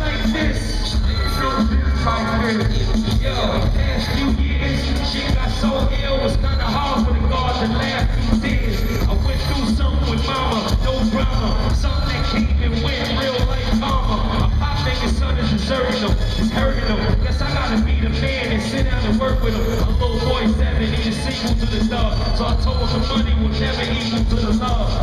Like this. Yo, past few years, got so ill, kinda hard for the to laugh. I went through something with mama, no drama. Something that came and went, real life son is it's hurting. Guess I gotta be the man and sit down and work with him. A little boy seven, he's a sequel to the dog. So I told him the money will never equal to the love.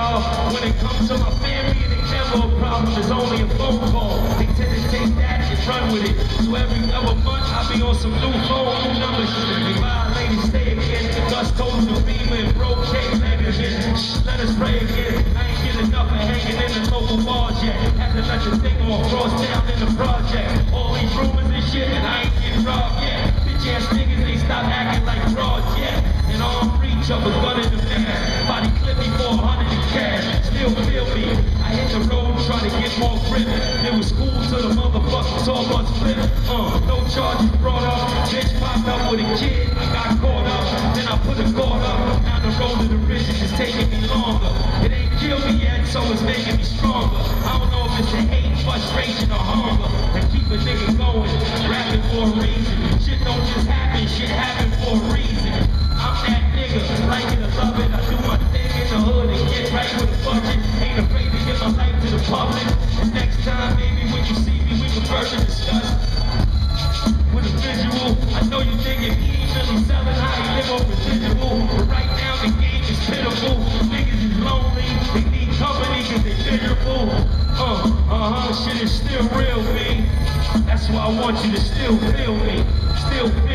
Y'all. When it comes to my family, and ain't never a problem. It's only a phone call. They tend to take that and run with it. So every other month, I'll be on some new phone, new numbers. They violated, stay again. Dust told to beam and broke cake again. Let us pray again. I ain't get enough of hanging in the local bars yet. Had to let the thing all cross down in the project. All these rumors and shit, and I ain't getting robbed yet. Bitch ass niggas, they stop acting like frauds yet. And arm reach of a to grip. It was school to the motherfuckers all must flip. Uh, no charges brought up. Bitch popped up with a kid. I got caught up. Then I put a guard up. Now the road to the riches is taking me longer. It ain't killed me yet, so it's making me stronger. I don't know if it's the hate, frustration, or hunger that keep a nigga going. Rapping for a reason. Shit don't just happen. Shit happen they. Uh, uh-huh, shit is still real, me. That's why I want you to still feel me. Still feel.